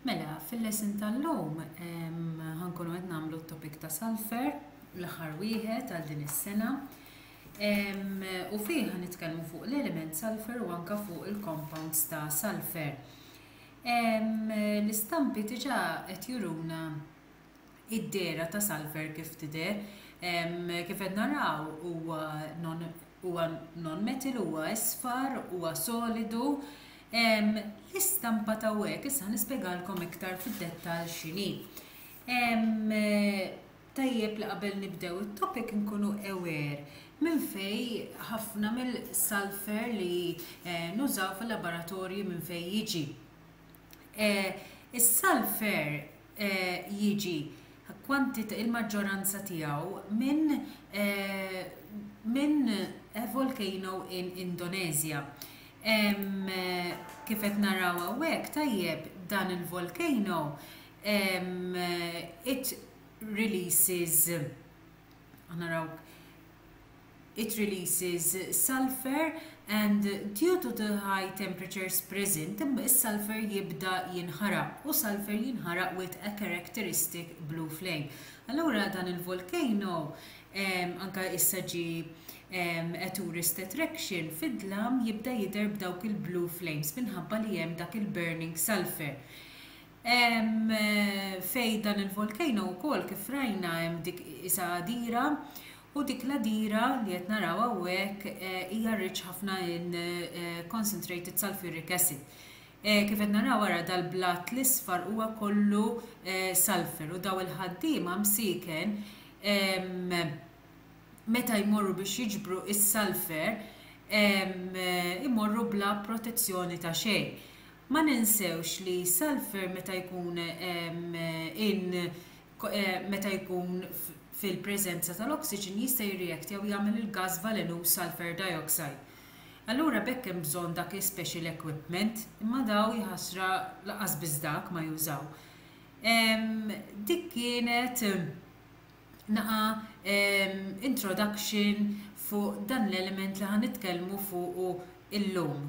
Mela, fil-lesson tal-lum ħankunu qed nagħmlu t-topic ta' sulfur, l-aħħar wieħed għal din is-sena. U fih nitkellmu fuq l-element sulfur u anka fuq il-compounds ta' sulfur. L-istampi diġà qed juruna id-dehra ta' Salver kif tidher. Kif qed naraw huwa non huwa non-metal, huwa isfar, huwa solidu. L-istampa ta' hekk issa nispjegalkom iktar fid-dettall x'inhi. Tajjeb li qabel nibdew it-topic nkunu aware minn fej ħafna mill-sulfur li eh, nużaw fil-laboratorji minn fej jiġi. Eh, Is-sulfur jiġi kwantitat il-maġġoranza tiegħu minn minn volcano in Indonesia. Ehm kif qed naraw hawnhekk tajjeb dan il-volcano ehm it releases Aħna rawk it releases sulfur and due to the high temperatures present is-sulfur jibda jinħaraq u sulfur jinħaraq with a characteristic blue flame. Allura dan il-volcano anka issa ġi a tourist attraction fid-dlam jibda jidher b'dawk il-blue flames minħabba li hemm dak il-burning sulfur. Fejn dan il-volcano wkoll kif rajna hemm dik isa għadira u dik l-għadira li qed naraw hawnhekk hija rich ħafna in concentrated sulfuric acid. Kif qed naraw ara dal-blat l-isfar huwa kollu sulfur u daw il-ħaddiema msieken meta jmorru biex jiġbru is-sulfur imorru bla protezzjoni ta' xejn. Ma ninsewx li sulphur meta jkun in meta jkun fil-preżenza tal-oxygen jista' jirreactja u jagħmel il-gass velenuż sulphur dioxide. Allura b'hekk hemm bżonn dak l-special equipment imma daw jaħasra lanqas biss dak ma jużaw. Dik kienet naqa' introduction fuq dan l-element li ħa nitkellmu fuqu illum.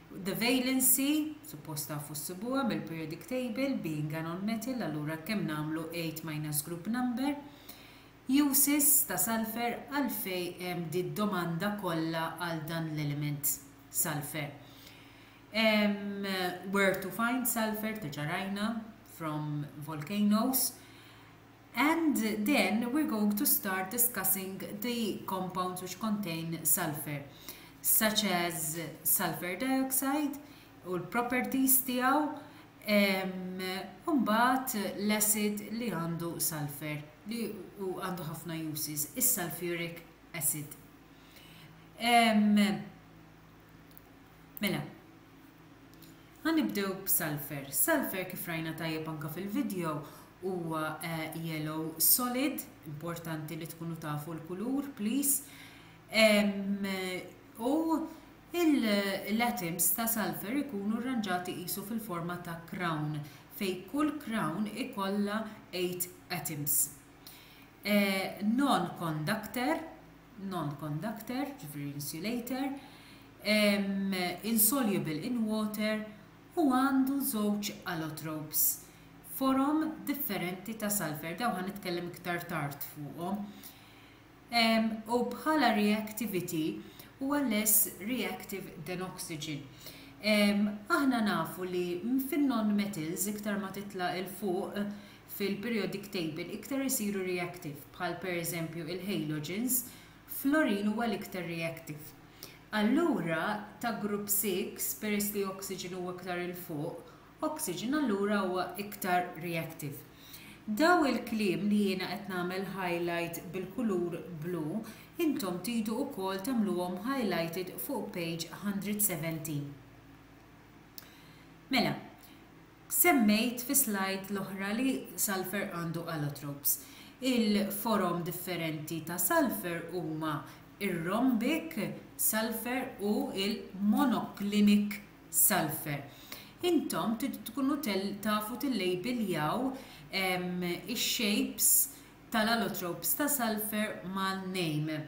The valency, suppost tafu ssibuha mill-periodic table, being a non-metal allura kemm nagħmlu 8 minus group number, uses ta' sulphur għalfejn hemm di domanda kollha għal dan l-element sulphur. Hemm where to find sulphur diġa' rajna from volcanoes. And then we're going to start discussing the compounds which contain sulphur such as sulphur dioxide u l-properties tiegħu u mbagħad l-acid li għandu sulphur li għandu ħafna uses, is-sulphuric acid. Mela, ħanibdew b'sulfur. Sulfur kif rajna tajjeb anka fil-video huwa eh, yellow solid, importanti li tkunu tafu l-kulur, please. U l-atoms ta' sulfur ikunu rranġati qisu fil-forma ta' crown, fej kull crown ikollha 8 atoms. non-conductor, non-conductor, ġifieri insulator, insoluble in water u għandu żewġ allotropes, forom differenti ta' sulfur, dawn ħa nitkellem iktar tard fuqhom, u bħala reactivity huwa less reactive than oxygen. Aħna nafu li fin-nonmetals iktar ma titla' 'il fuq fil-periodic table iktar isiru reactive, bħal pereżempju il-halogens, fluorine huwa l-iktar reactive. Allura ta' grupp 6, peress li oxygen huwa iktar 'il fuq, oxygen allura huwa iktar reactive. Daw il-kliem li jiena qed nagħmel highlight bil-kulur blu intom tridu wkoll tagħmluhom highlighted fuq page 117. Mela, Semmejt fi slide l-oħra li sulphur għandu allotropes. Il-forom differenti ta' sulphur huma r-rhombic sulphur u l-monoclinic sulphur. Intom tridu tkunu tafu tillejbiljaw ix-shapes tal-allotropes ta' sulphur ma' name.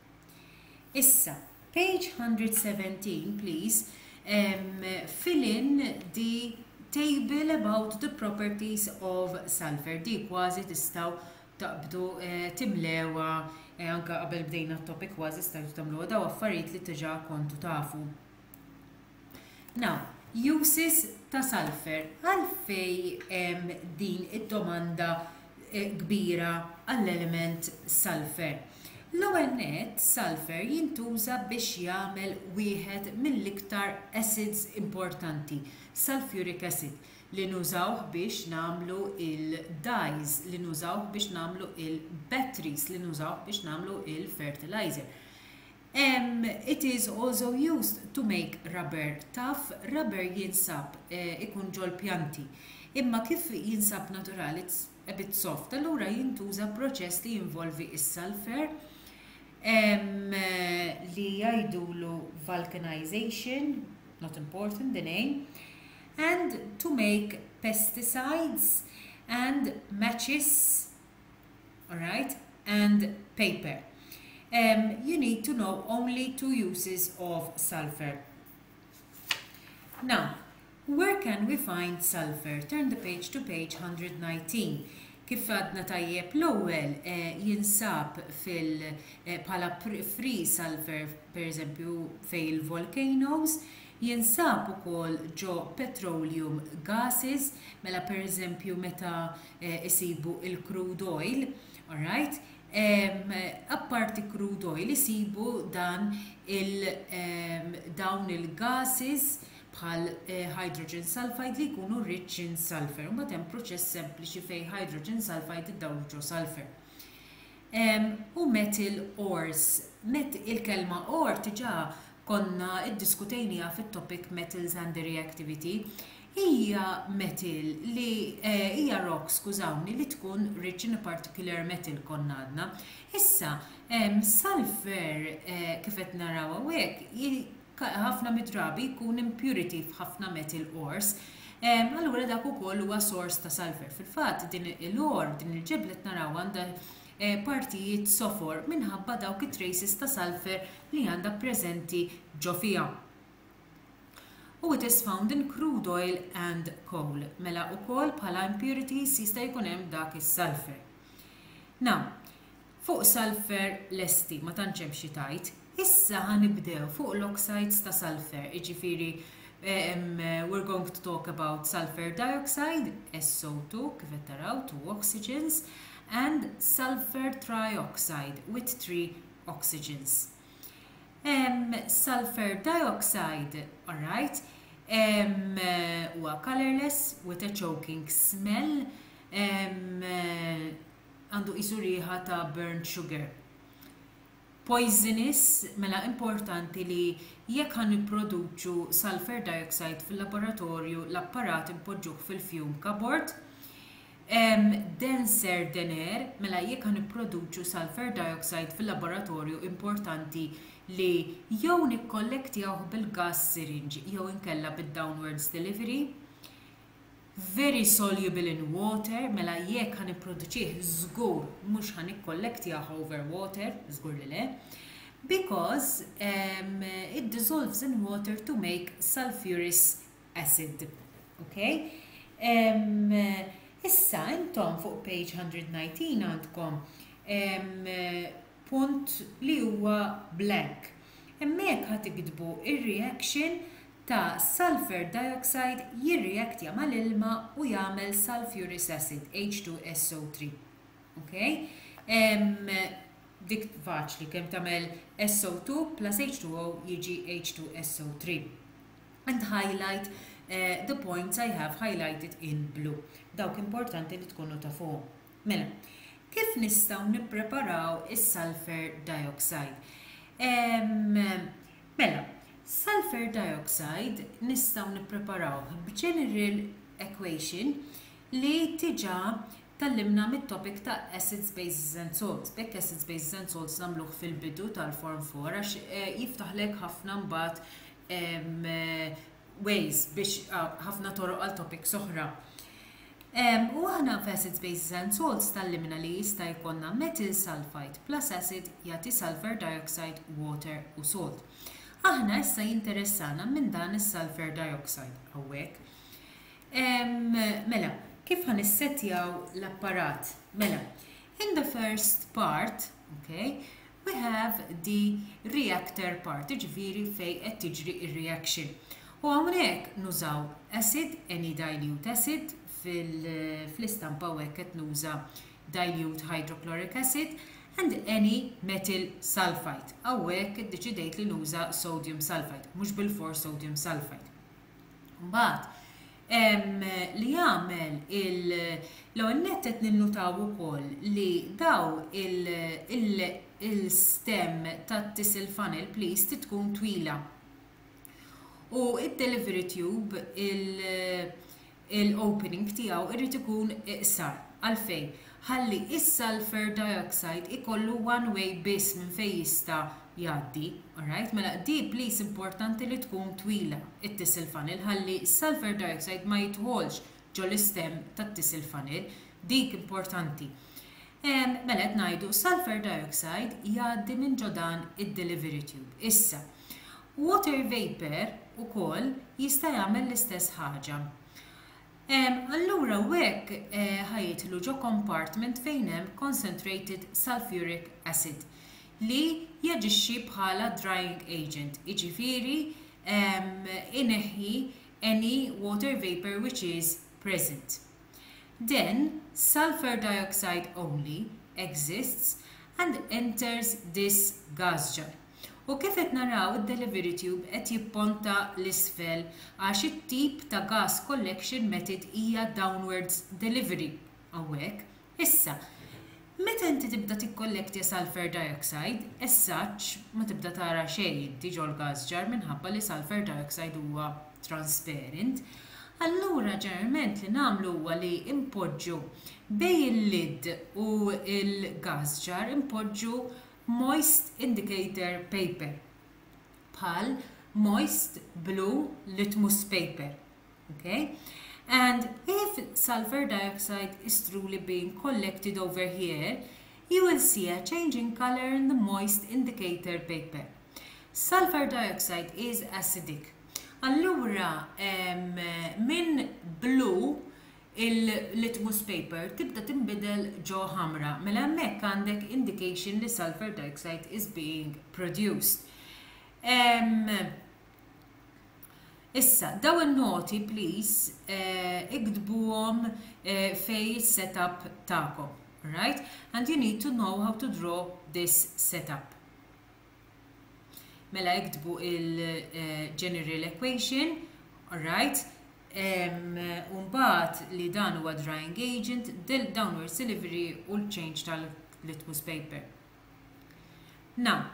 Issa, page 117 please um, fill in the table about the properties of sulfur. Di kważi tistaw taqbdu eh, timlewa eh, anka qabel bdejna t-topic kważi stajtu tamluwa daw affarijiet li tiġa kontu tafu. Now, uses ta' sulfur, għalfejn hemm din id-domanda eh, kbira għall-element sulfur? L-ewwel nett, sulfur jintuża biex jagħmel wieħed mill-iktar acids importanti, sulfuric acid, li nużawh biex nagħmlu il-dyes, li nużawh biex nagħmlu il-batteries, li nużawh biex nagħmlu il-fertilizer. It is also used to make rubber tough, rubber jinsab ikun ġol-pjanti, imma kif jinsab natural it's a bit soft, allura jintuża proċess li jinvolvi s-sulphur li jgħidulu vulcanisation, not important the name, and to make pesticides and matches, Alright? And paper. Um, you need to know only two uses of sulfur. Now, where can we find sulfur? Turn the page to page 119. Kif għadna tajjeb l-ewwel eh, jinsab fil eh, bħala free sulfur pereżempju fej il-volcanoes, jinsab ukoll ġo petroleum gases, mela pereżempju meta eh, isibu il-crude oil, alright? Apparti crude oil isibu dan il dawn il-gases bħal eh, hydrogen sulfide li jkunu rich in sulfur. Mbagħad hemm proċess sempliċi fejn hydrogen sulfide id-dawl ġo sulfur. U metal ores, met il-kelma or tiġa konna id-diskutejnija fit-topic metals and the reactivity. Hija metal li, hija rock, skużawni, li tkun rich in a particular metal konna għadna. Issa, sulfur kif qed naraw hawnhekk ħafna mid-drabi jkun impurity f'ħafna metal ores. Allura dak ukoll huwa source ta' sulfur. Fil-fatt din il-ore, din il-ġebla qed naraw għandha partijiet sofor minħabba dawk it-traces ta' sulfur li għandha preżenti ġo fiha. u it is found in crude oil and coal mela wkoll bħala impurities jista' jkun hemm dak is-sulphur now fuq sulphur lesti ma tantx hemm xi tgħid issa ħa nibdew fuq l-oxides ta' sulphur jiġifieri we're going to talk about sulphur dioxide SO2 kif qed taraw two oxygens and sulphur trioxide with three oxygens Hemm sulphur dioxide, alright, huwa colourless with a choking smell, għandu qisu riħa ta' burnt sugar. Poisonous, mela importanti li jekk ħa nipproduċu sulphur dioxide fil-laboratorju l-apparat inpoġġuh fil-fume cupboard, Denser Dener, Mela jekk ħa nipproduċu sulphur dioxide fil-laboratorju importanti li jew nikkollektjawh bil-gas syringe jew inkella bid-downwards delivery. Very soluble in water, Mela jekk ħa nipproduċih żgur mhux ħa nikkollektjah over water, żgur li le, because it dissolves in water to make sulphurous acid. Ok? Issa, intom fuq page 119 għandkom punt li huwa blank. Hemmhekk ħad iktbu ir-reaction ta' sulfur dioxide jirreaktja mal-ilma u jagħmel sulfurous acid H2SO3. Ok? Dik faċli kemm tagħmel SO2 plus H2O jiġi H2SO3. and highlight the points I have highlighted in blue. Dawk importanti li tkunu tafuhom. Mela, kif nistgħu nippreparaw is-sulfur dioxide? Mela, sulfur dioxide nistgħu nippreparawh b'general equation li tiġa tallimna mit-topic ta' acids, bases and salts. Bekk acids, bases and salts nagħmluh fil-bidu tal-form 4 għax eh, jiftaħlek ħafna mbagħad ways biex ah, ħafna toroq għal topics oħra. U aħna facets bases and salts tal-limna li jista' jkollna metal sulfide plus acid jagħti sulfur dioxide, water u salt. Aħna issa jinteressana minn dan is-sulfur dioxide hawnhekk. Mela, kif ħan issetjaw l-apparat? Mela, in the first part, okay, We have the reactor part, jiġifieri fejn qed tiġri r-reaction. U hawnhekk nużaw acid, any dilute acid, fl-istampa hawnhekk qed nuża dilute hydrochloric acid, and any metal sulphite. Hawnhekk iddeċidejt li nuża sodium sulphite, mhux bilfors sodium sulphite. Mbagħad, li jagħmel il- l-ewwel nett qed ninnutaw ukoll li daw il-stem tat-tissel funnel please trid tkun twila. U id-delivery tube il-opening tiegħu jrid ikun iqsar. Għalfejn? ħalli s-sulphur dioxide ikollu one way biss minn fejn jista' jgħaddi, alright, mela di please importanti li tkun twila t-tissel funnel ħalli s-sulphur dioxide ma jidħolx ġol-istem tat-tissel funnel, dik importanti. Ehm, mela qed ngħidu sulphur dioxide jgħaddi minn ġo dan id-delivery tube. Issa, water vapour ukoll jista' jagħmel l-istess ħaġa. Allura hekk ħa jidħlu ġo compartment fejn hemm concentrated sulphuric acid li jaġixxi bħala drying agent, jiġifieri ineħħi any water vapour which is present. Then sulphur dioxide only exists and enters this gas jar. U kif qed naraw id-delivery tube qed jipponta 'l isfel għax it-tip ta' gas collection method hija downwards delivery hawnhekk. Issa, meta inti tibda tikkollektja sulphur dioxide, as such, ma tibda tara xejn inti ġol-gas jar minħabba li sulphur dioxide huwa transparent. Allura ġeneralment li nagħmlu huwa li npoġġu bejn il-lid u l-gas jar inpoġġu Moist Indicator Paper pal moist blue litmus paper. Okay? And if sulfur dioxide is truly being collected over here, you will see a change in color in the moist indicator paper. Sulfur dioxide is acidic. Allura, um, min blue il-litmus paper tibda tinbidel ġo ħamra, mela hemmhekk għandek indication li sulfur dioxide is being produced. Um, Issa, daw il-noti, please, eh, iktbuhom eh, fej il-setup ta'kom, right? And you need to know how to draw this setup. Mela iktbu il-general equation, alright, u mbagħad li dan huwa drying agent, downward delivery u l-change tal-litmus paper. Now,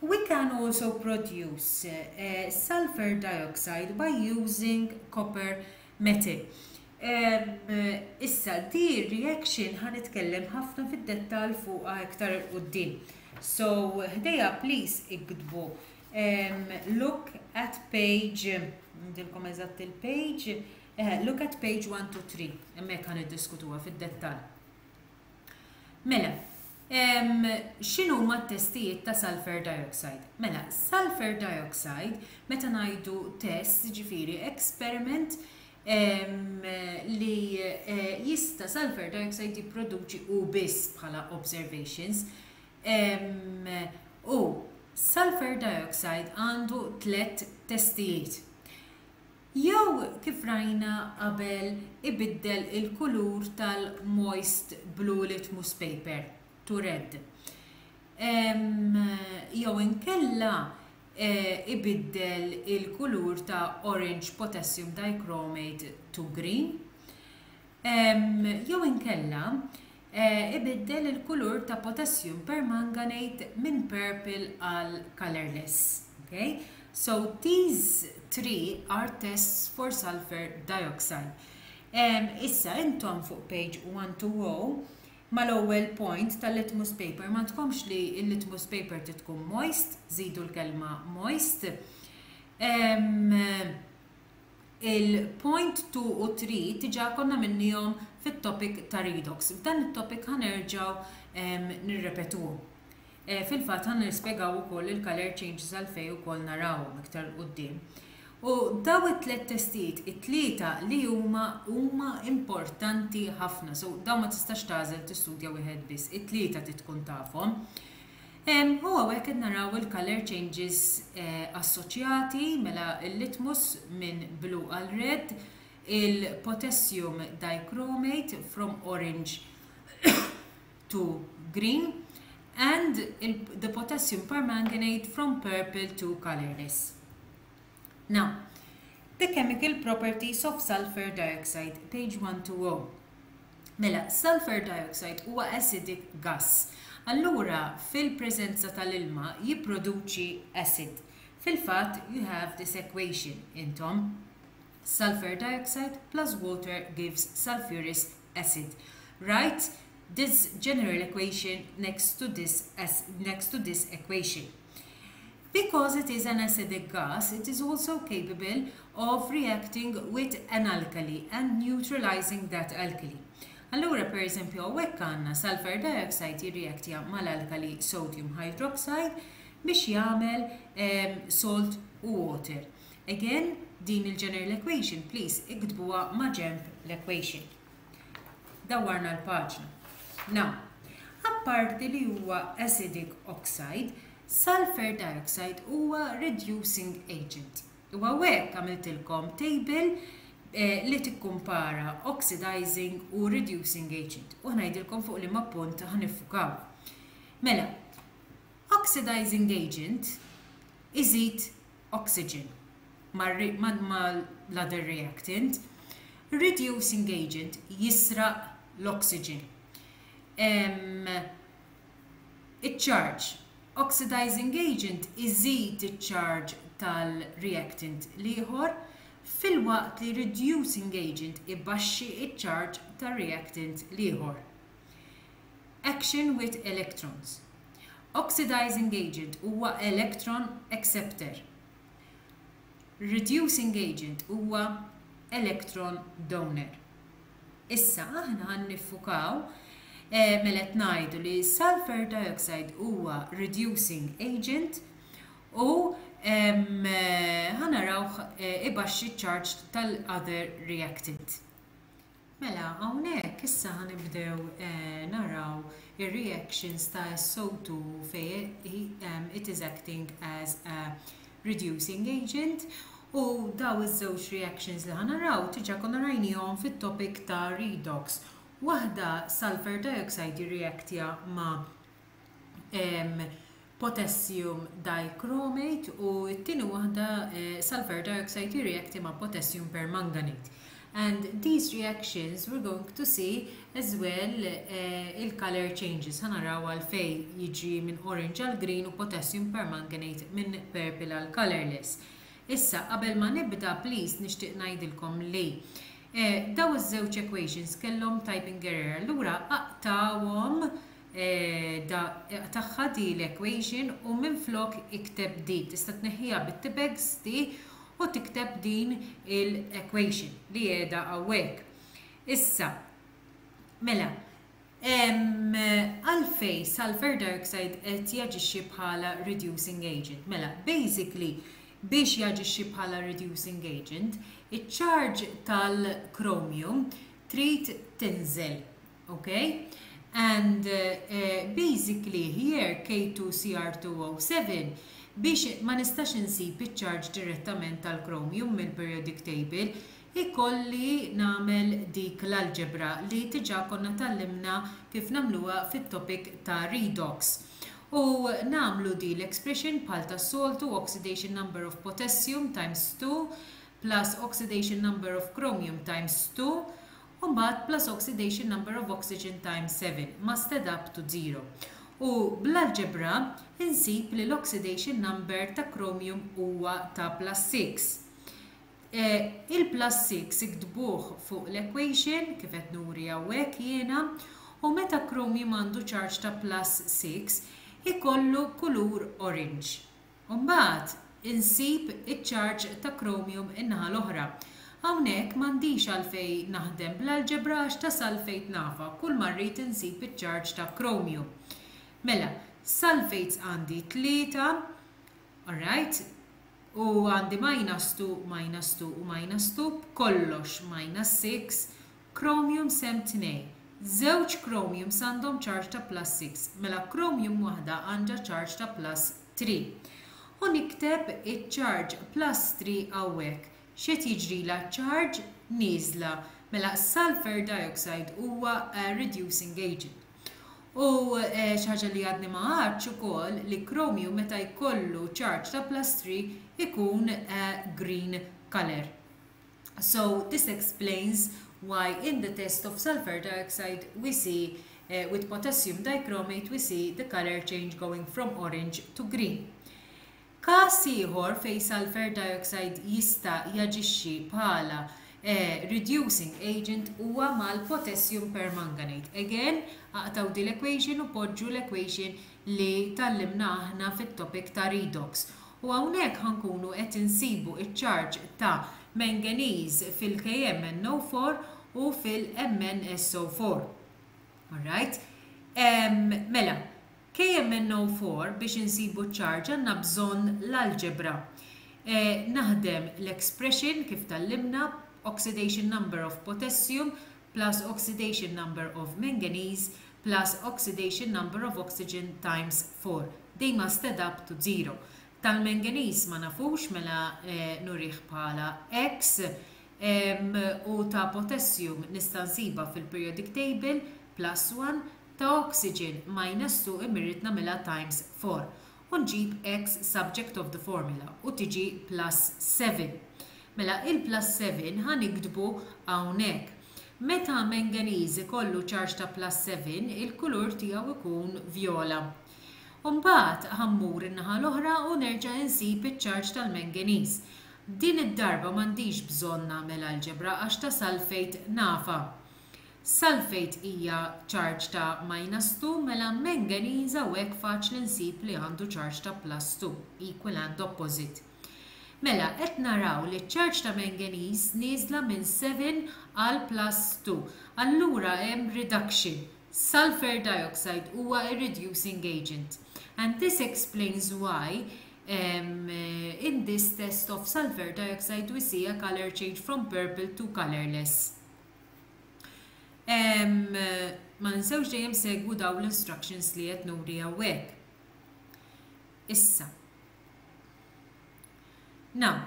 we can also produce uh, sulfur dioxide by using copper metal. Issa, di reaction ħa nitkellem ħafna fid-dettall fuqha iktar 'il quddiem. So, ħdejha please iktbu look at page, ngħidilkom eżatt il-page, eħe, look at page 1 to 3, hemmhekk ħa niddiskutuha fid-dettall. Mela, x'inhuma t-testijiet ta' sulfur dioxide? Mela, sulfur dioxide meta ngħidu test, ġifieri experiment, li jista' sulfur dioxide jipproduċi hu biss bħala observations u sulfur dioxide għandu tliet testijiet. Jew kif rajna qabel ibiddel il-kulur tal-moist blue litmus paper. to read. Jew inkella ibiddel il-kulur ta' orange potassium dichromate to green. Jew inkella ibiddel il-kulur ta' potassium permanganate minn purple għal colorless. Okay? So these three are tests for sulfur dioxide. Issa intom fuq page 120 Mal-ewwel point tal-litmus paper ma tkomx li l-litmus paper trid tkun moist, żidu l-kelma moist. Il-point 2 u 3 diġà konna minnihom fit-topic ta' redox. F'dan it-topic ħa nerġgħu nirrepetuhom. Fil-fatt ħa nispjegaw ukoll il-color changes għalfejn ukoll narawhom iktar 'l quddiem. U daw it-tliet testijiet, it-tlieta li huma huma importanti ħafna. So dawn ma tistax tagħżel tistudja wieħed biss, it-tlieta trid tkun tafhom. U hawnhekk qed naraw il-color changes assoċjati mela l-litmus minn blu għal red, il-potassium dichromate from orange to green and the potassium permanganate from purple to colorless. Now, the chemical properties of sulfur dioxide, page 120. Mela, sulfur dioxide huwa acidic gas. Allura, fil-preżenza tal-ilma jipproduċi acid. Fil-fatt, you have this equation intom. Sulfur dioxide plus water gives sulfurous acid. Write this general equation next to this, next to this equation. Because it is an acidic gas, it is also capable of reacting with an alkali and neutralizing that alkali. Allura, per eżempju, għawek għanna sulfur dioxide jirreaktja mal-alkali sodium hydroxide biex jagħmel ehm, salt u water. Again, din il-general equation please iktbuha maġenb l-equation. Dawwarna l-paġna. Now, apparti li huwa acidic oxide, sulfur dioxide huwa reducing agent. U hawnhekk għamiltilkom table eh, li tikkumpara oxidizing u reducing agent. U ngħidilkom fuq liema punt ħanifukaw. Mela, oxidizing agent iżid oxygen mal-other reactant, reducing agent jisraq l-oxygen. Iċ-charge, oxidizing agent iżid iċ-charge tal-reactant l-ieħor, filwaqt li reducing agent ibaxxi iċ-charge tar-reactant l-ieħor. Action with electrons. Oxidizing agent huwa electron acceptor. Reducing agent huwa electron donor. Issa aħna ħan niffukaw eh, mela qed ngħidu li sulfur dioxide huwa reducing agent u ħanarawh eh, ibaxxi charge tal-other reactant. Mela, hawnhekk issa ħa nibdew naraw ir-reactions ta' SO2 fejn it is acting as a reducing agent u dawn iż-żewġ reactions li ħa naraw diġà konna rajniehom fit-topic ta' redox. Waħda sulphur dioxide jirreactja ma' potassium dichromate u t-tieni waħda sulfur dioxide jirreakti ma' potassium permanganate and these reactions we're going to see as well il-colour changes ħa naraw għalfejn jiġri minn orange għal green u potassium permanganate minn purple għal colourless. Issa qabel ma nibda please nixtieq ngħidilkom li dawn iż-żewġ equations kellhom typing error allura aqtgħuhom Qiegħda iqtagħha di l-equation u minflok ikteb din, tista' tneħħiha bit-tipegs di u tikteb din il-equation li qiegħda hawnhekk. Issa, mela, għalfejn sulfur dioxide qed jaġixxi bħala reducing agent? Mela, basically, biex jaġixxi bħala reducing agent, iċ-charge tal-chromium trid tinżel. Okay? And uh, basically here K2CR207 biex ma nistax insib iċ-charge direttament tal-chromium mill-periodic table ikolli nagħmel dik l-algebra li tiġa konna tallimna kif nagħmluha fit-topic ta' redox. U nagħmlu di l-expression bħal ta' soltu oxidation number of potassium times 2 plus oxidation number of chromium times 2 u mbagħad plus oxidation number of oxygen times 7 masted up to zero, u bl-algebra insib li l-oxidation number ta' chromium huwa ta' plus 6. Il-plus 6 iktbuh fuq l-equation kif qed nuri hawnhekk jiena, u meta chromium għandu charge ta' plus 6 ikollu kulur orange. U mbagħad insib iċ-charge ta' chromium in-naħa l-oħra. Hawnhekk m'għandix għalfejn naħdem bl-algebra għax ta' sulfates nafa, kulma rrid insib iċ-charge ta' chromium. Mela, sulfates għandi tlieta, alright, u għandi minus two, minus two u minus two, b'kollox minus six, Chromium sehem tnejn. Żewġ chromiums għandhom charge ta' plus six, mela chromium waħda għandha charge ta' plus three. U nikteb iċ-charge plus three hawnhekk. X'qed jiġrilha? Charge nieżla. Mela s-sulphur dioxide huwa reducing agent. U xi ħaġa li għadni ma għadtx ukoll li chromium meta jkollu charge ta' plus three ikun green colour. So this explains why in the test of sulfur dioxide we see uh, with potassium dichromate we see the color change going from orange to green. Każ ieħor fejn sulfur dioxide jista' jaġixxi bħala eh, reducing agent huwa mal-potassium permanganate. Again, aqtaw di l-equation u poġġu l-equation li tgħallimna aħna fit-topic ta' redox u hawnhekk ħa nkunu qed insibu ċ-charge ta' manganese fil-KMnO4 u fil-MnSO4. Alright? Ehm, mela, KMnO4 biex insibu ċ-charge għandna bżonn l-algebra. Eh, naħdem l-expression kif tgħallimna, oxidation number of potassium plus oxidation number of manganese plus oxidation number of oxygen times 4, they must add up to zero. Tal-manganese ma nafux mela nurih bħala X u ta' potassium nista' nsibha fil-periodic table plus 1, ta' oxygen minus 2 imma rrid nagħmilha times 4. u nġib ex subject of the formula u tiġi plus 7. Mela il-plus 7 ħa niktbu hawnhekk. Meta menganiż ikollu charge ta' plus 7 il-kulur tiegħu jkun vjola. U mbagħad ħa mmur in-naħa l-oħra u nerġa' insib iċ-charge tal-menganiż. Din id-darba m'għandix bżonn nagħmel algebra għax ta' sulfate nafha. Sulfate hija ċarġ ta' minus 2 mela manganese hawnhekk faċli nsib li għandu ċarġ ta' plus 2, equal and opposite. Mela qed naraw li ċ-ċarġ ta' manganese nieżla minn 7 għal plus 2. Allura hemm reduction. Sulfur dioxide huwa r-reducing agent. And this explains why in this test of sulfur dioxide we see a colour change from purple to colourless. Ma ninsewx dejjem segwu daw l-instructions li qed nuri hawnhekk. Issa. Now,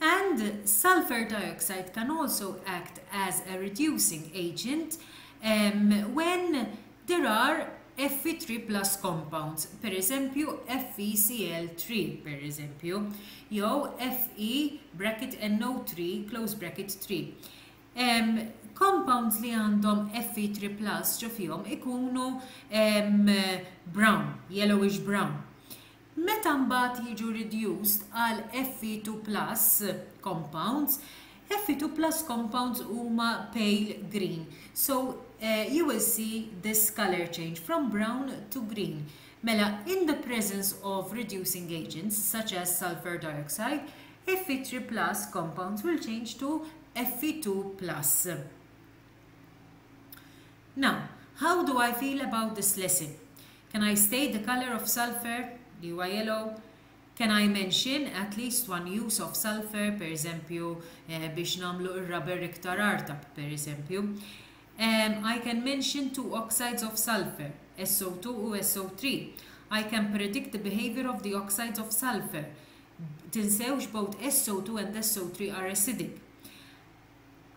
and sulfur dioxide can also act as a reducing agent um, when There are Fe three plus compounds, pereżempju FeCl three, pereżempju, jew Fe bracket NO three close bracket three. Ehm, compounds li għandhom Fe three plus ġo fihom ikunu ehm, brown, yellowish brown. Meta mbagħad jiġu reduced għal Fe2+ compounds, Fe2+ compounds huma pale green. So uh, you will see this color change from brown to green. Mela, in the presence of reducing agents such as sulfur dioxide, Fe3 plus compounds will change to Fe2 plus. Now, how do I feel about this lesson? Can I state the colour of sulphur, li huwa yellow? Can I mention at least one use of sulphur, per eżempju, biex nagħmlu r-rubber iktar artab, per eżempju? I can mention two oxides of sulphur, SO2 u SO3. I can predict the behaviour of the oxides of sulphur. Tinsewx both SO2 and SO3 are acidic.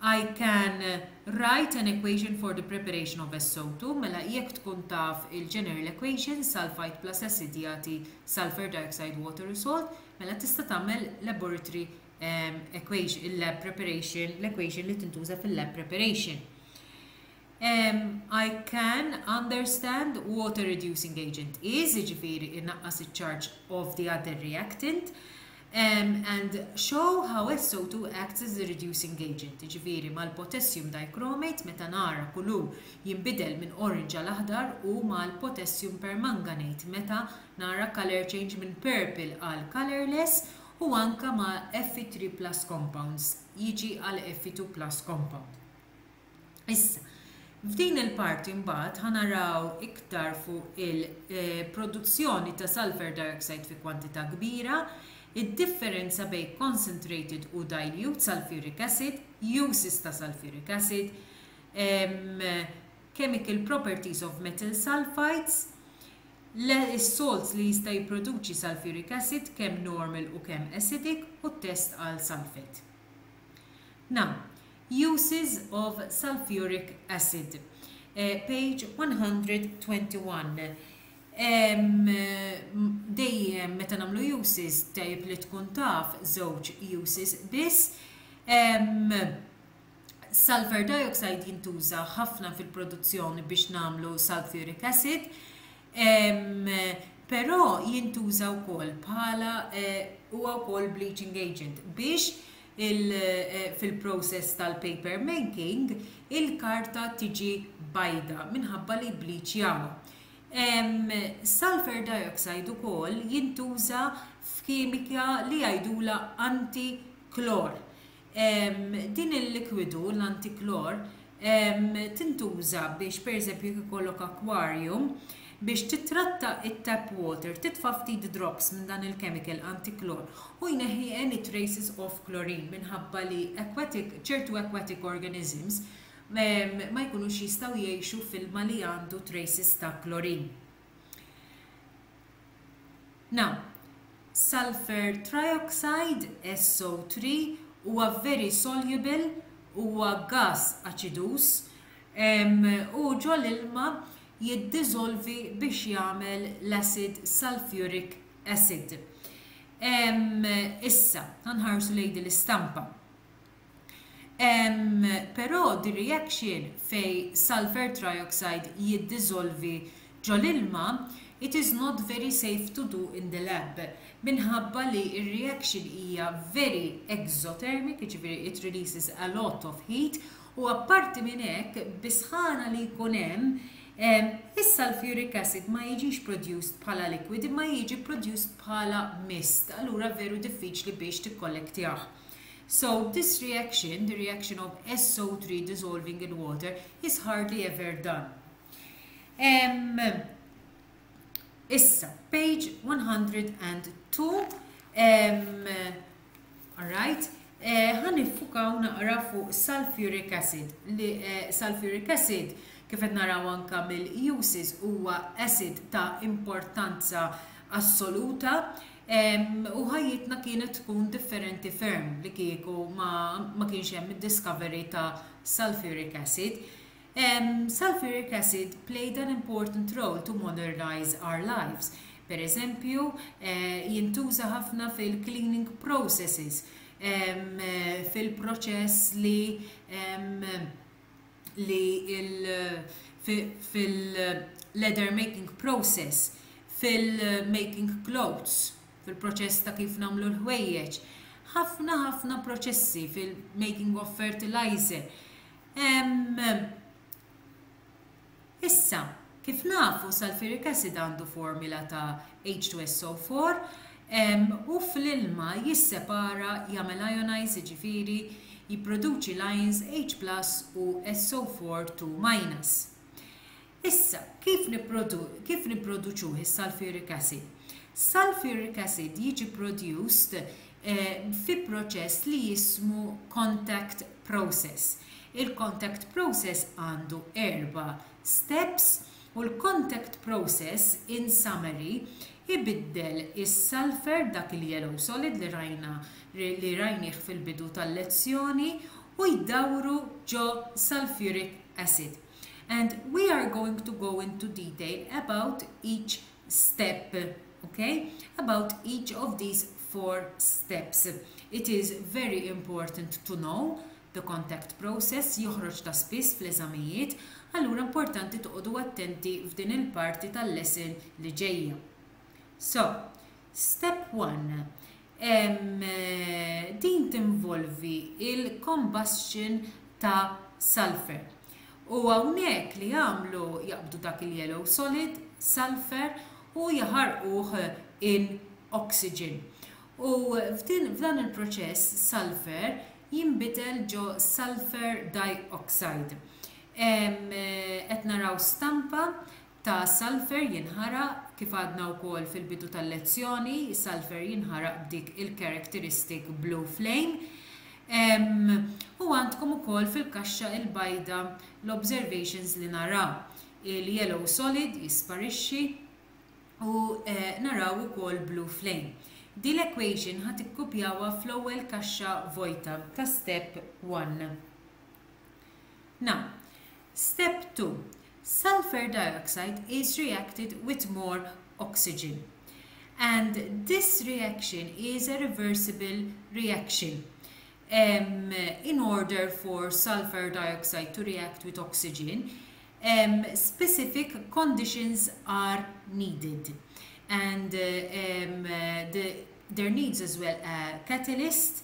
I can write an equation for the preparation of SO2, mela jekk tkun taf il-general equation, sulphite plus acid jagħti sulphur dioxide, water u salt, mela tista' tagħmel laboratory ehm, equation, il-lab preparation, l-equation li tintuża fil-lab preparation. I can understand what a reducing agent is, jiġifieri inaqqas iċ-charge of the other reactant, and show how SO2 acts as a reducing agent, jiġifieri mal-potassium dichromate meta nara kulur jinbidel minn orange għal aħdar u mal-potassium permanganate meta nara colour change minn purple għal colourless u anke ma' Fe3+ compounds jiġi għal Fe2+ compound. Issa, f'din il-parti mbagħad ħa naraw iktar fuq il-produzzjoni ta' sulfur dioxide fi kwantità kbira, id-differenza bejn concentrated u dilute sulfuric acid, uses ta' sulfuric acid, chemical properties of metal sulfides, is-salts li jista' jipproduċi sulfuric acid kemm normal u kemm acidic u t-test għal sulfate. Now, Uses of sulphuric acid, page 121. Dejjem meta nagħmlu uses tajjeb li tkun taf żewġ uses biss. Sulphur dioxide jintuża ħafna fil-produzzjoni biex nagħmlu sulphuric acid. Però jintuża wkoll bħala huwa wkoll bleaching agent biex fil-process tal-paper making il-karta tiġi bajda minħabba li jbliċjawha. Sulfur dioxide ukoll jintuża f'kimika li jgħidulha anti-klor. Din il-likwidu, l-antiklor, tintuża biex pereżempju jekk ikollok akwarjum biex tittratta t-tap water titfa' ftit drops minn dan il-chemical antiklor u jneħħi any traces of chlorine minħabba li aquatic ċertu aquatic organisms ma jkunux jistgħu jgħixu f'ilma li għandu traces ta' chlorine. Now, sulfur trioxide, SO3, huwa very soluble, huwa gass aċiduż, u ġol-ilma jiddiżolvi biex jagħmel l-acid sulfuric acid. Issa, ħa nħarsu lejn din l-istampa. Hemm però d-reaction fejn sulphur trioxide jiddiżolvi ġol-ilma, it is not very safe to do in the lab minħabba li r-reaction hija very exothermic, jiġifieri it releases a lot of heat, u apparti minn hekk bis-sħana li jkun hemm, is-sulphuric acid ma jiġix produced bħala liquid imma jiġi produced bħala mist, allura veru diffiċli biex tikkollektjah. So, this reaction, the reaction of SO3 dissolving in water, is hardly ever done. Um, issa, page 102, um, all right, Eh, ħan nifukaw naqra fuq sulfuric acid. Li eh, sulfuric acid kif qed naraw anke mill-uses huwa acid ta' importanza assoluta U ħajjitna kienet tkun differenti ferm li kieku ma, ma kienx hemm id-discovery ta' sulfuric acid. Um, sulfuric acid played an important role to modernize our lives. Per eżempju, eh, jintuża ħafna fil-cleaning processes, um, fil-proċess li um, li fil-leather making process, fil-making clothes, fil-proċess ta' kif nagħmlu l-ħwejjeġ, ħafna ħafna proċessi fil-making of fertilizer. Issa, kif nafu, sulfuric acid għandu formula ta' H2SO4 u fl-ilma jissepara, jagħmel ionize jiġifieri jipproduċi l-ions H plus u SO4 2 minus. Issa, kif kif nipproduċuh is-sulfuric acid? Sulfuric acid jiġi produced fi proċess li jismu contact process. Il-contact process għandu erba' steps u l-contact process in summary ibiddel is-sulphur, dak il-yellow solid li rajna li rajnieh fil-bidu tal-lezzjoni, u jdawru ġo sulphuric acid. And we are going to go into detail about each step, ok? About each of these four steps, it is very important to know the contact process joħroġ ta' spiss fl-eżamijiet, allura importanti toqgħodu attenti f'din il-parti tal-lesson li ġejja. So, step one, Din tinvolvi l-combustion ta' sulphur. U hawnhekk li jagħmlu jaqbdu dak il-yellow solid, sulphur, u jaħarquh in oxygen. U f'dan il-proċess sulphur jinbidel ġo sulphur dioxide. Qed naraw stampa ta' salfer jinħaraq, kif għadna wkoll fil-bidu tal-lezzjoni, salfer jinħaraq b'dik il-characteristic blue flame. U għandkom ukoll fil-kaxxa il-bajda l-observations li naraw. Il-yellow solid jisparixxi u eh, naraw ukoll blue flame. Di l-equation ħat ikkupjawha fl-ewwel kaxxa vojta ta' step 1. Na, step 2. Sulfur dioxide is reacted with more oxygen. And this reaction is a reversible reaction. Um, in order for sulfur dioxide to react with oxygen, um, specific conditions are needed. And uh, um, uh, the, there needs as well a catalyst,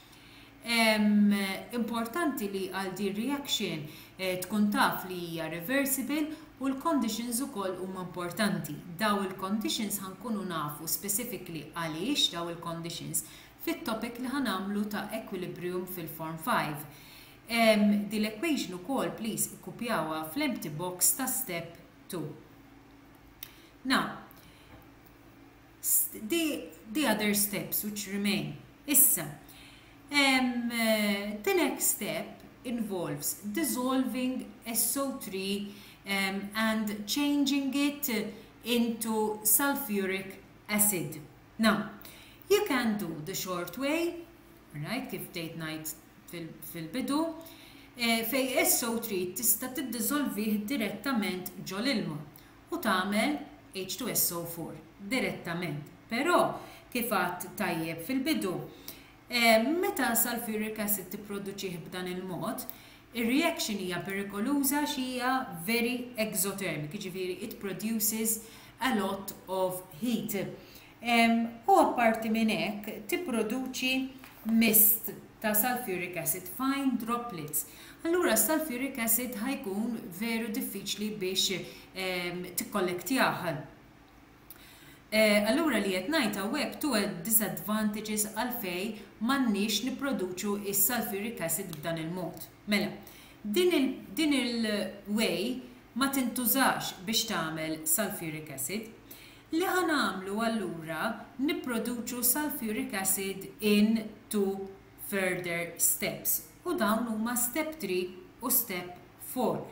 Importanti li għal din reaction tkun taf li hija reversible u l-conditions ukoll huma importanti. Daw il-conditions ħa nkunu nafu specifically għaliex daw il-conditions fit-topic li ħa nagħmlu ta' equilibrium fil-Form 5. Din l-equation ukoll please ikkupjawha fl-empty box ta' step 2. Now, the, the other steps which remain. Issa, um, uh, the next step involves dissolving SO3 um, and changing it into sulfuric acid. Now, you can do the short way, right, kif date night fil-bidu, eh, fej SO3 tista tiddizolvih direttament ġol ilma u tagħmel H2SO4 direttament. Però, kif għedt tajjeb fil-bidu, meta sulfuric acid tipproduċih b'dan il-mod, ir-reaction hija perikoluża għax hija very exothermic, jiġifieri it produces a lot of heat. u apparti minn hekk tipproduċi mist ta' sulphuric acid, fine droplets. Allura s-sulphuric acid ħa jkun veru diffiċli biex ehm, tikkollektjah. Eh, allura li qed ngħid hawnhekk tu disadvantages għalfej m'għandniex nipproduċu s-sulphuric acid b'dan il-mod. Mela, din il-way ma tintużax biex tagħmel sulphuric acid. Li ħa nagħmlu allura nipproduċu sulphuric acid in two further steps u dawn huma step three u step four.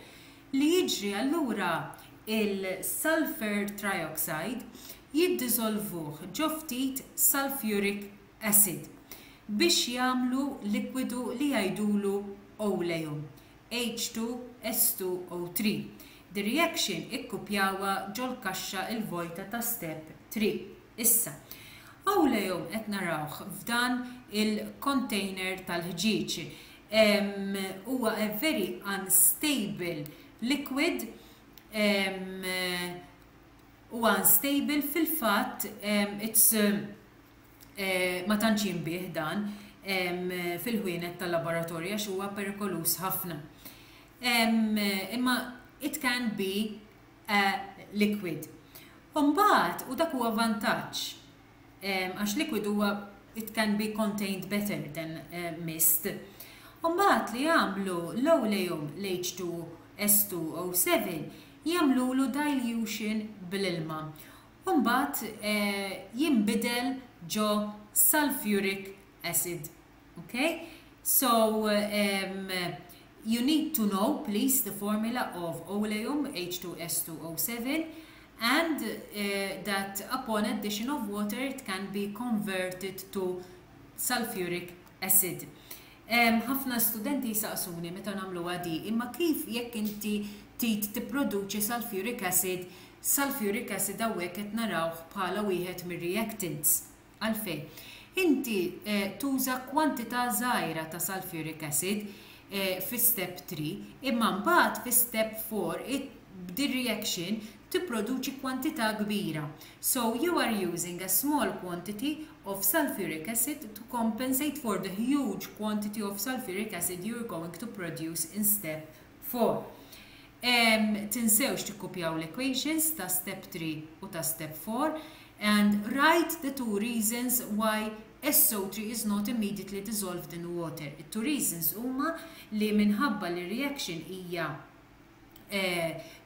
Li jiġri allura il-sulphur trioxide jiddiżolvuh ġo ftit sulphuric acid biex jagħmlu likwidu li jgħidulu oleum H2S2O3. The reaction ikkupjawha ġol-kaxxa l-vojta ta' step 3. Issa, awlejhom qed narawh f'dan il-container tal-ħġieġ. Huwa a very unstable liquid huwa unstable fil-fatt it's Ma tantx jinbiegħ dan fil-ħwienet tal-laboratorji għax huwa perikoluż ħafna. Imma it can be a liquid. U mbagħad, u dak huwa vantaġġ, għax liquid huwa it can be contained better than mist. U mbagħad li jagħmlu l-oleum l-H2S2O7 jagħmlulu dilution bl-ilma. Umbat eh, jimbidel ġo sulfuric acid. Ok? So, um, you need to know, please, the formula of oleum, H2S2O7, and uh, that upon addition of water, it can be converted to sulfuric acid. Ħafna studenti jsaqsuni meta nagħmluha di, imma kif jekk inti tid tipproduċi sulphuric acid, sulphuric acid hawnhekk qed narawh bħala wieħed mir-reactants. Għalfejn? Inti tuża kwantità żgħira ta' sulphuric acid fi step three, imma mbagħad fi step four b'din reaction tipproduċi kwantità kbira. So you are using a small quantity of sulphuric acid to compensate for the huge quantity of sulphuric acid you are going to produce in step 4. Um, tinsewx tikkupjaw l-equations ta' step 3 u ta' step 4 and write the two reasons why SO3 is not immediately dissolved in water. It-two reasons huma li minħabba li reaction hija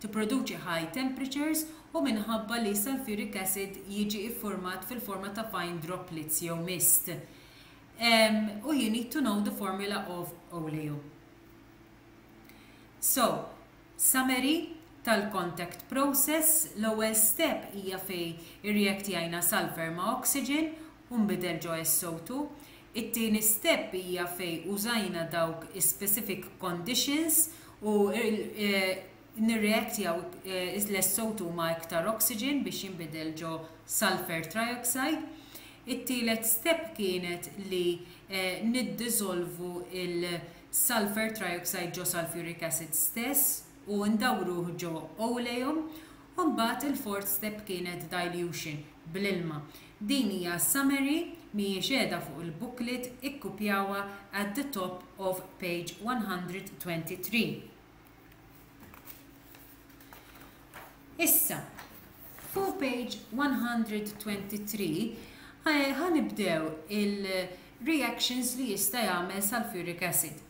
tipproduċi high temperatures u minħabba li sulfuric acid jiġi ffurmat fil-forma ta' fine droplets jew mist u you need to know the formula of oleo. So, summary tal-contact process, l-ewwel step hija fejn irreaktjajna sulfur ma' oxygen u nbidel ġo SO2. It-tieni step hija fejn użajna dawk is-specific conditions u nirreactjaw l-SO2 ma' iktar oxygen biex jinbidel ġo sulfur trioxide. It-tielet step kienet li niddiżolvu l-sulfur trioxide ġo sulfuric acid stess u ndawruh ġo oleum U mbagħad il-fourth step kienet dilution, bl-ilma. Din hija s-summary, mhijiex qiegħda fuq il-booklet, ikkupjawha at the top of page 123. Issa, fuq page 123 ħa nibdew il-reactions li jista' jagħmel sulfuric acid.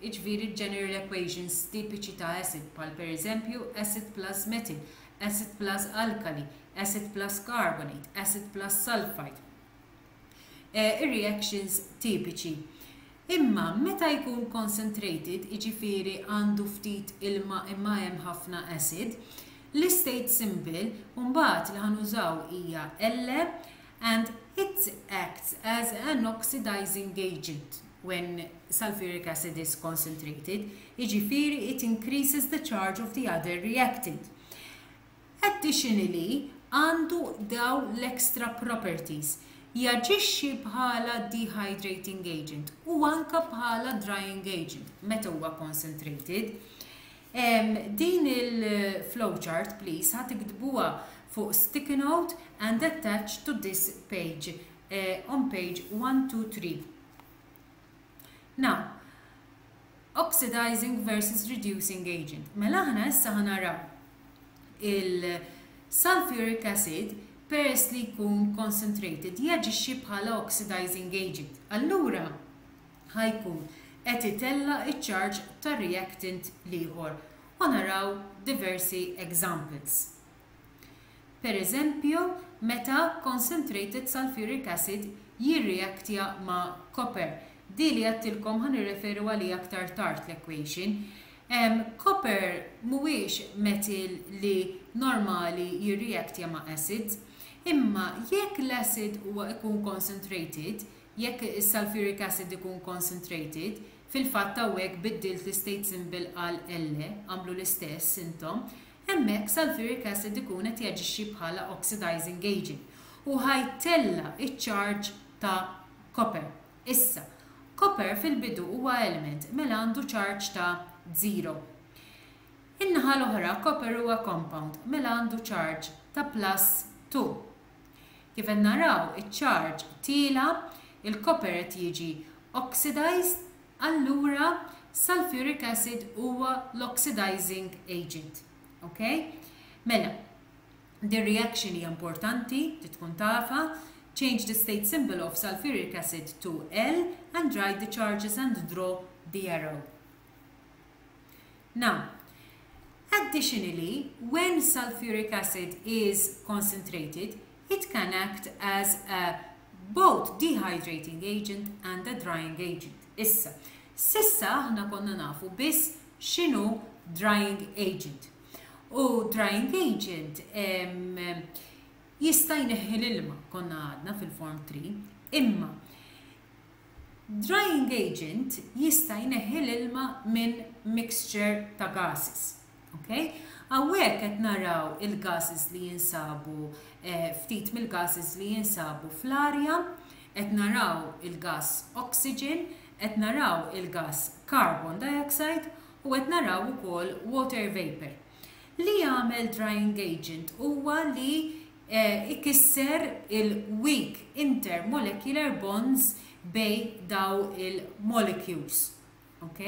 jiġifieri l-general equations tipiċi ta' acid bħal pereżempju acid plus metil, acid plus alkali, acid plus carbonate, acid plus sulphite, eh, ir-reactions tipiċi. Imma meta jkun concentrated, jiġifieri għandu ftit ilma imma hemm ħafna acid, l-istate symbol mbagħad li ħanużaw hija L and it acts as an oxidizing agent when sulphuric acid is concentrated, jiġifieri it increases the charge of the other reactant. Additionally, għandu dawn l-extra properties, jaġixxi bħala dehydrating agent u anke bħala drying agent meta huwa concentrated. Din il-flowchart please ħa tiktbuha fuq sticky note and attach to this page on page 123. Now, oxidizing versus reducing agent. Mela aħna issa ħa naraw il-sulfuric acid peress li jkun concentrated jaġixxi bħala oxidizing agent. Allura, ħa jkun qed itella' ċ-charge ta' reactant l-ieħor u naraw diversi examples. Per eżempju meta concentrated sulphuric acid jirreactja ma' copper, di li għedtilkom ħa nirreferu għaliha aktar tard l-equation. Copper mhuwiex metal li normali jirreactja ma' acid, imma jekk l-acid huwa jkun concentrated Jekk is-sulfuric acid ikun concentrated, fil-fatt hawnhekk biddilt l-istate symbol għal Elle, agħmlu l-istess intom, hemmhekk sulfuric acid ikun qed jaġixxi bħala oxidizing agent u ħa jtella' ċ-charge ta' copper. Issa, copper fil-bidu huwa element, mela għandu charge ta' zero. In-naħa l-oħra copper huwa compound, mela għandu charge ta' plus two. Kif qed naraw iċ-charge tiela' il-copper qed jiġi oxidized allura sulphuric acid huwa l-oxidizing agent. Ok? Mela, din reaction hija importanti trid tkun tafha, change the state symbol of sulphuric acid to L and write the charges and draw the arrow. Na. Additionally, when sulphuric acid is concentrated, it can act as a both dehydrating agent and a drying agent. Issa, s'issa aħna konna nafu biss x'inhu drying agent. U drying agent jista' jneħħi l-ilma, konna għadna fil-Form 3, imma Drying agent jista' jneħħi l-ilma minn mixture ta' gases. Hawnhekk qed naraw il-gases li jinsabu, ftit mill-gases li jinsabu fl-arja, qed naraw il-gas oxygen, qed naraw il-gas carbon dioxide u qed naraw ukoll water vapour. Li jagħmel drying agent huwa li jkisser il-weak intermolecular bonds bejn dawn il-molecules, ok?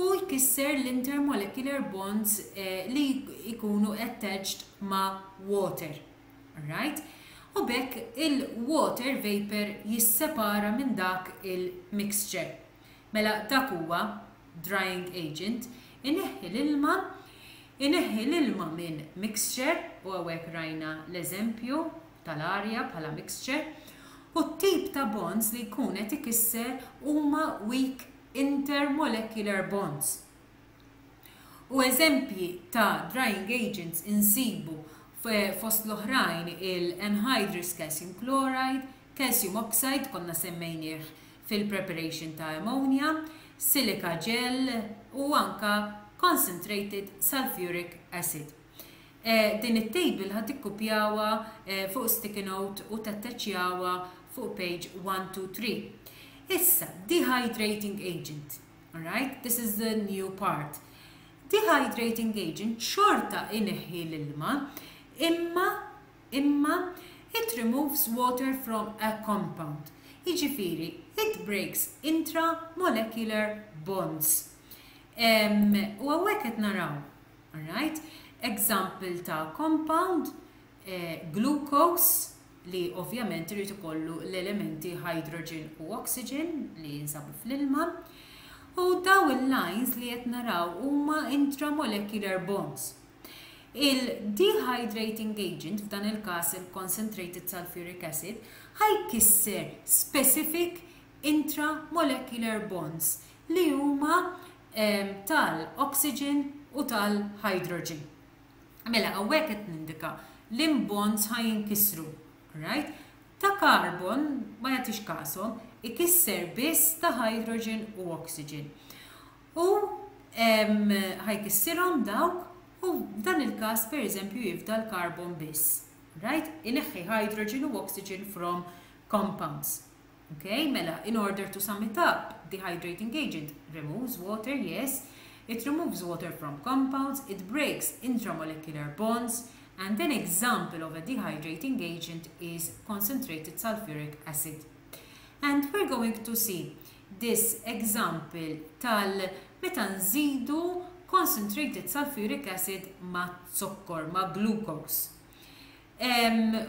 U jkisser l-intermolecular bonds li jkunu attached ma' water, alright? U b'hekk il-water vapour jissepara minn dak il-mixture. Mela dak huwa drying agent, ineħħi l-ilma, ineħħi l-ilma minn mixture, u hawnhekk rajna l-eżempju tal-arja bħala mixture, u t-tip ta' bonds li jkun qed ikisser huma weak intermolecular bonds. U eżempji ta' drying agents insibu fost l-oħrajn il-anhydrous calcium chloride, calcium oxide konna semmejnieh fil-preparation ta' ammonia, silica gel u anke concentrated sulphuric acid. Din it-table ħa tikkupjawha fuq sticky note u tattaċjawha fuq page 123. Issa, dehydrating agent. Alright, this is the new part. Dehydrating agent xorta ineħħi l-ilma imma imma it removes water from a compound, jiġifieri it breaks intra-molecular bonds. U hawnhekk qed naraw, alright, example ta' compound, glucose, li ovvjament irid ikollu l-elementi hydrogen u oxygen li jinsabu fl-ilma. U daw il-lines li qed naraw huma intramolecular bonds. Il-dehydrating agent, f'dan il-każ il-concentrated sulfuric acid, ħa jkisser specific intramolecular bonds li huma tal-oxygen u tal-hydrogen. Mela hawnhekk qed nindika li bonds ħa jinkisru, right? Ta' carbon ma jagħtix kasom, ikisser biss ta' hydrogen u oxygen. U ħa jkissirhom dawk u f'dan il-każ pereżempju jifdal carbon biss. Right? Ineħħi hydrogen u oxygen from compounds. Okay? Mela, in order to sum it up, dehydrating agent removes water, yes, it removes water from compounds, it breaks intramolecular bonds, and an example of a dehydrating agent is concentrated sulfuric acid. And we're going to see This example tal meta nżidu concentrated sulphuric acid ma' zokkor, ma' glucose.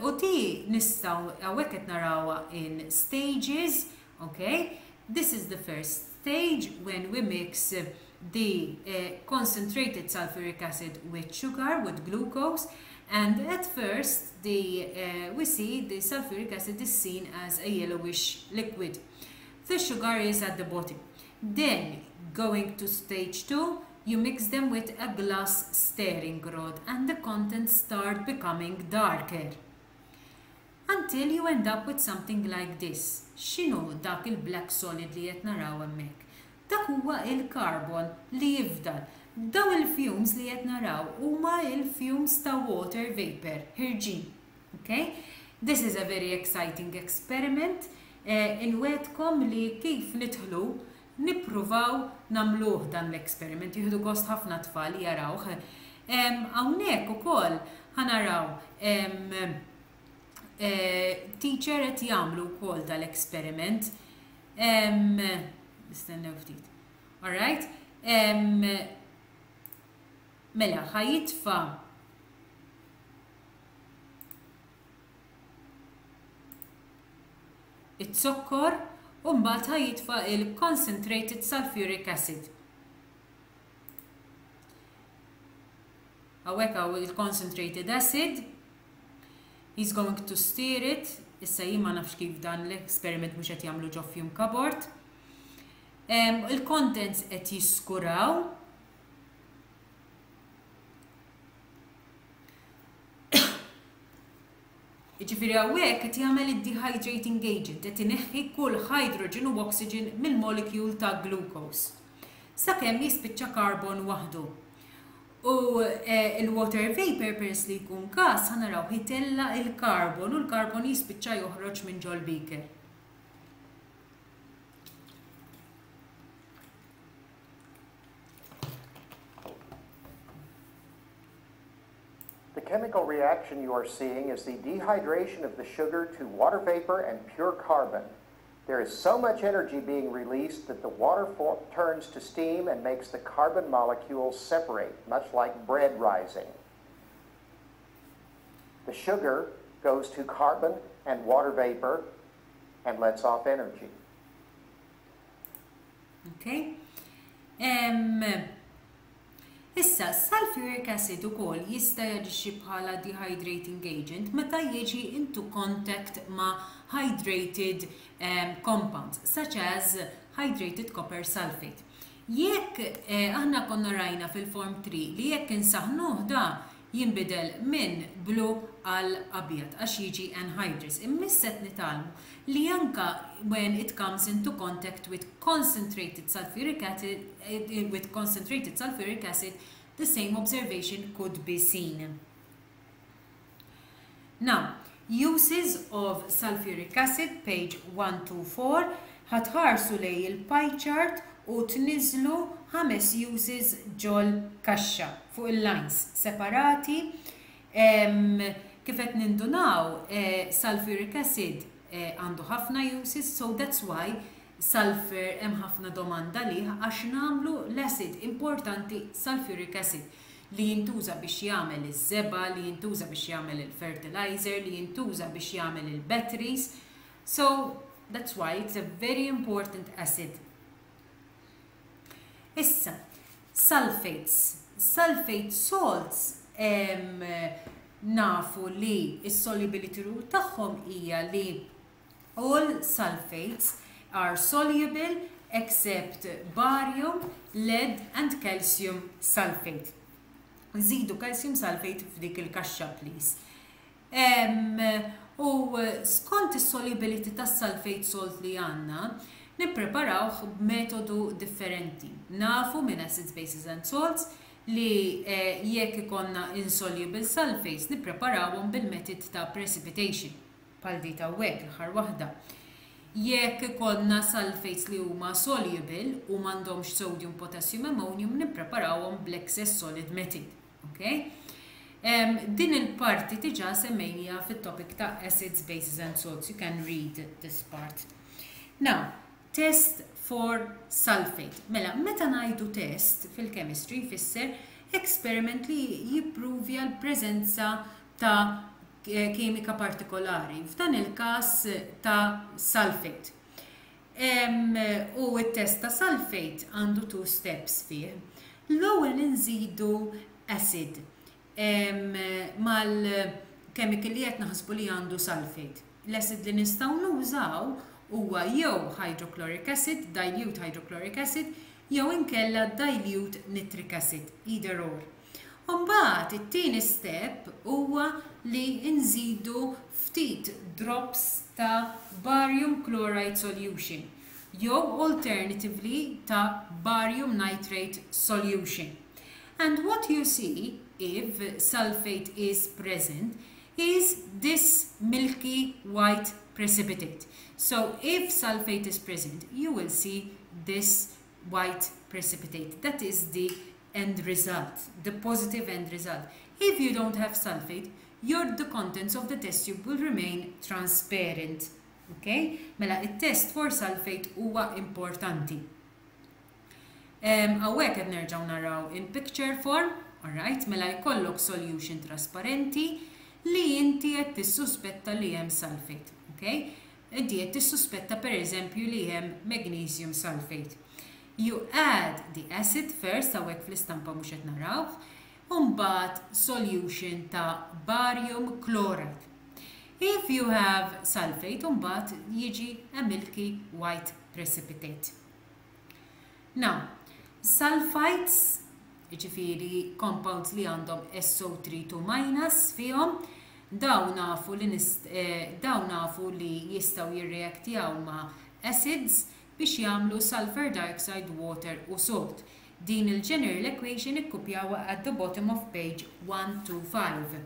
U di nistgħu, hawnhekk qed narawha in stages, ok? This is the first stage when we mix the uh, concentrated sulphuric acid with sugar, with glucose, and at first the, uh, we see the sulphuric acid is seen as a yellowish liquid. The sugar is at the bottom. Then, going to stage two, you mix them with a glass stirring rod and the contents start becoming darker until you end up with something like this. X'inhu dak il-black solid li qed naraw hemmhekk? Dak huwa il-carbon li jifdal. Dawn il-fumes li qed naraw huma il-fumes ta' water vapour, ħirġin. Okay? This is a very exciting experiment. Eh, Inwedkom li kif nidħlu nippruvaw namluħ dan l-experiment. Jihdu gost ħafna tfal jarawh. Hawnhekk ukoll ħanaraw eh, teacher qed jagħmlu wkoll dal-experiment. Nistennew ftit. Alright? Mela, ħajitfa' iz-zokkor u mbagħad ħa jitfa' l-concentrated sulphuric acid hawnhekk hawn il-concentrated acid he's going to stir it issa jien ma nafx kif dan l-esperiment mhux qed jagħmlu ġo fume cupboard il-contents qed jiskuraw Jiġifieri hawnhekk qed jagħmel id-dehydrating agent, qed ineħħi kull hydrogen u oxygen mill-molecule ta' glucose sakemm jispiċċa carbon waħdu. U l-water vapour peress li jkun gas ħa narawh itella' il-carbon u l-carbon jispiċċa joħroġ minn ġol-beaker. reaction you are seeing is the dehydration of the sugar to water vapor and pure carbon. There is so much energy being released that the water turns to steam and makes the carbon molecules separate, much like bread rising. The sugar goes to carbon and water vapor and lets off energy. Okay? Um, Issa, sulfuric acid ukoll jista' jaġixxi bħala dehydrating agent meta jiġi into contact ma' hydrated um, compounds, such as hydrated copper sulfate. Jekk eh, aħna konna rajna fil-form 3 li jekk insaħnuh da jinbidel minn blu għal abjad għax jiġi anhydrous. Immiss qed nitgħallmu li anke when it comes into contact with concentrated sulphuric with concentrated sulphuric acid the same observation could be seen. Now, uses of sulphuric acid, page 124, Ħa tħarsu lejn il-pie chart u tniżżlu ħames uses ġol kaxxa, fuq il-lines separati. Kif qed nindunaw, sulphuric acid għandu ħafna uses, so that's why sulphur hemm ħafna domanda għalih għax nagħmlu l-acid importanti sulphuric acid. li jintuża biex jagħmel iż-żebgħa, li jintuża biex jagħmel il-fertilizer, li jintuża biex jagħmel il-batteries. So, that's why it's a very important acid. Issa, sulfates. Sulfate salts nafu li s-solubility rule tagħhom hija li All sulfates are soluble except barium, lead and calcium sulfate. Żidu calcium sulfate f'dik il-kaxxa please. U skont is-solubility tas-sulfate salt li għandna, nippreparawh b'metodu differenti. Nafu minn acids, bases and salts li eh, jekk ikonna insoluble sulfates nippreparawhom bil-metod ta' precipitation. bħal di t'hawnhekk, l-aħħar waħda, jekk ikollna sulfates li huma soluble u m'għandhomx sodium, potassium, ammonium nippreparawhom bl-excess solid method. Okay? Um, din il-parti diġa semmejnija fit-topic ta' acids, bases and salts. You can read this part. Now, Test for sulfate. Mela, meta ngħidu test fil-chemistry jfisser experiment li jippruvja l-preżenza ta' kemika partikolari, f'dan il-każ ta' sulfate. U t-test ta' sulfate għandu two steps fih. L-ewwel inżidu acid. mal-chemical li qed naħsbu li għandu sulfate. L-acid li nistgħu nużaw huwa jew hydrochloric acid, dilute hydrochloric acid, jew inkella dilute nitric acid, either or. Mbagħad it-tieni step huwa li nżidu ftit drops ta' barium chloride solution jew alternatively ta' barium nitrate solution. And what you see if sulfate is present is this milky white precipitate. So if sulfate is present, you will see this white precipitate. That is the end result, the positive end result. If you don't have sulfate, your the contents of the test tube will remain transparent. Okay? Mela, it test for sulfate huwa importanti. Hawnhekk qed nerġgħu naraw il-picture form, alright, mela jkollok solution trasparenti li inti qed tissuspetta li hemm sulfate, okay? Inti qed tissuspetta pereżempju li hemm magnesium sulfate. You add the acid first, hawnhekk fl-istampa mhux qed narawh, u mbagħad solution ta' barium chloride. If you have sulfate, mbagħad jiġi a milky white precipitate. Na. Sulfites, jiġifieri compounds li għandhom SO3 2 minus fihom, dawn nafu li dawn nafu li jistgħu jirreaktjaw ma' acids biex jagħmlu sulfur dioxide, water u salt. Din il-general equation ikkupjawha at the bottom of page 125.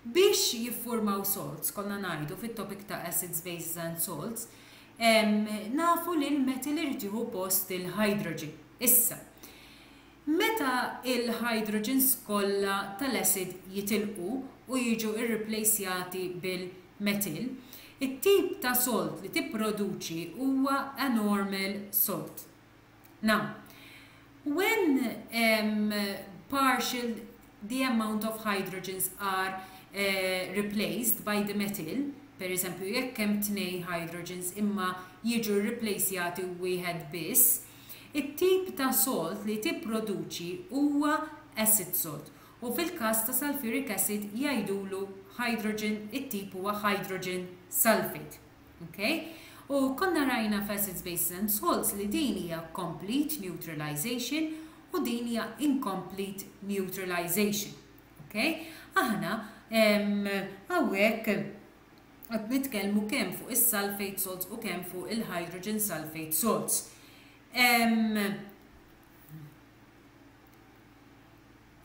Biex jiffurmaw salts, konna ngħidu fit-topic ta' acids, bases and salts, nafu li l-methyl irid jieħu post il-hydrogen. Issa, meta l-hydrogens kollha tal-acid jitilqu u jiġu rriplejsjati bil-methyl, it-tip ta' salt li tipproduċi huwa anormal salt. Now, when um, partial the amount of hydrogens are uh, replaced by the methyl, per eżempju jekk hemm tnej hydrogens imma jiġu replacjati wieħed biss, it-tip ta' salt li tipproduċi huwa acid salt u fil-każ ta' sulfuric acid jgħidulu hydrogen it-tip huwa hydrogen sulfate. Ok? U konna rajna f'acids, bases and salts li din hija complete neutralization u din hija incomplete neutralization. Ok? Aħna hawnhekk qed nitkellmu kemm fuq is-sulfate salts u kemm fuq il-hydrogen sulfate salts.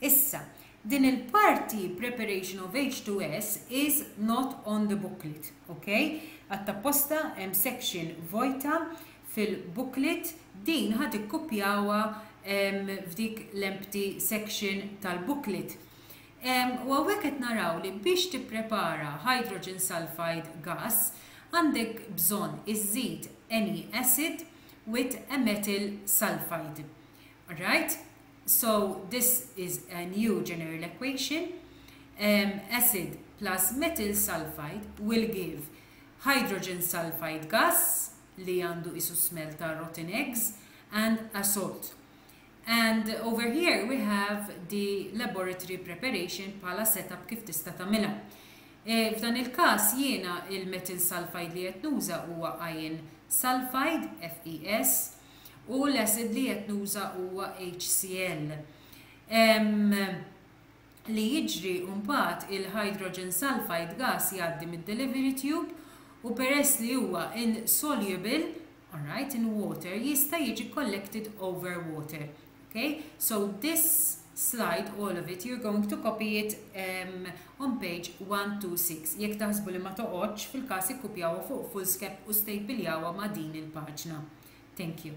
Issa, din il-parti preparation of H2S is not on the booklet, ok? Għattapposta hemm section vojta fil-booklet, din ħa tikkupjawha f'dik l-empty section tal-booklet. U hawnhekk qed naraw li biex tipprepara hydrogen sulfide gas għandek bżonn iżżid any acid with a metal sulfide. Right? So this is a new general equation, acid plus methyl sulphide will give hydrogen sulphide gas li għandu qisu smell ta' rotten eggs and a salt. And over here we have the laboratory preparation pala setup kif tista' tagħmilha. E, f'dan il-każ jiena il-metil sulfide li qed nuża huwa iron sulfide FES u l-acid li qed nuża huwa HCl. Hemm li jiġri u mbagħad il-hydrogen sulfide gas jgħaddi mid-delivery tube u peress li huwa insoluble, alright, in water jista' jiġi collected over water. Okay? So this slide, all of it, you're going to copy it um, on page 126. Jekk taħsbu li ma toqgħodx, fil-każ ikkupjawha fuq fullscape u stejpiljawha ma' din il-paġna. Thank you.